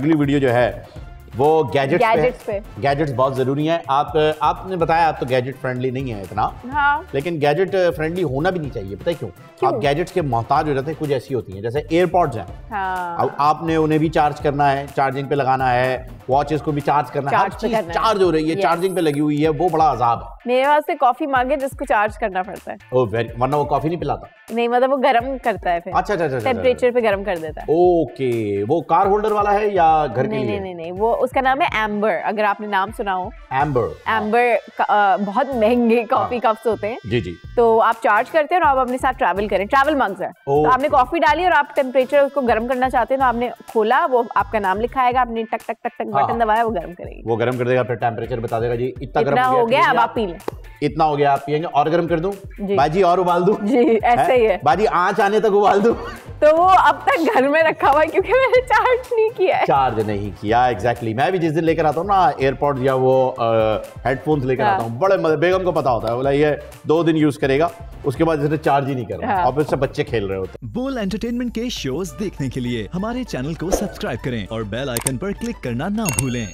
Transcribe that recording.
अगली वीडियो जो है वो गैजेट्स गैजेट्स पे पे। गैजेट्स बहुत ज़रूरी हैं। आप आपने बताया आप तो गैजेट फ्रेंडली नहीं है इतना। हाँ। लेकिन गैजेट फ्रेंडली होना भी नहीं चाहिए पता है क्यों? क्यों? आप गैजेट्स के मोहताज हो जाते हैं कुछ ऐसी होती हैं जैसे एयरपॉड्स हैं। हाँ। अब आपने उन्हें भी चार्ज करना है चार्जिंग पे लगाना है वॉचेस को भी चार्ज करना है। हर चार्ज चीज़ है। चार्ज हो रही है चार्जिंग पे लगी हुई है वो बड़ा अजाब है। मेरे पास से कॉफ़ी मांगे जिसको चार्ज करना पड़ता है। ओ वेरी वरना वो कॉफ़ी नहीं पिलाता। नहीं मतलब वो गर्म करता है फिर। अच्छा अच्छा अच्छा, अच्छा टेम्परेचर पे गर्म कर देता है। ओके वो कार होल्डर वाला है या घर के लिए? नहीं नहीं नहीं वो उसका नाम है एम्बर अगर आपने नाम सुना हो। एम्बर एम्बर बहुत महँगे कॉफ़ी हाँ। कप्स होते हैं। जी जी। तो आप चार्ज करते हैं और आप अपने साथ ट्रैवल करें। ट्रैवल मग्स है। तो आपने कॉफ़ी डाली और आप टेम्परेचर उसको गर्म करना चाहते हैं तो आपने खोला वो आपका नाम लिखाएगा आपने टक टक टक टक हाँ। बटन दबाया वो गर्म करेगी। वो गर्म कर देगा फिर टेम्परेचर बता देगा जी इतना गर्म हो गया अब आप पी लें। इतना हो गया आप पिएँगे और गर्म कर दूँ? बाजी और उबाल दूँ? जी ऐसे ही है? बाजी आँच आने तक उबाल दूँ? तो वो अब तक घर में रखा हुआ है क्योंकि मैंने चार्ज नहीं किया है चार्ज नहीं किया एग्जैक्टली exactly. मैं भी जिस दिन लेकर आता हूँ ना एयरपोर्ट या वो हेडफोन्स लेकर हाँ। आता हूँ बड़े मज़े बेगम को पता होता है बोला ये दो दिन यूज़ करेगा उसके बाद इसे चार्ज ही नहीं करना हाँ। और से बच्चे खेल रहे होते बोल एंटरटेनमेंट के शोज़ देखने के लिए हमारे चैनल को सब्सक्राइब करें और बेल आइकन पर क्लिक करना ना भूलें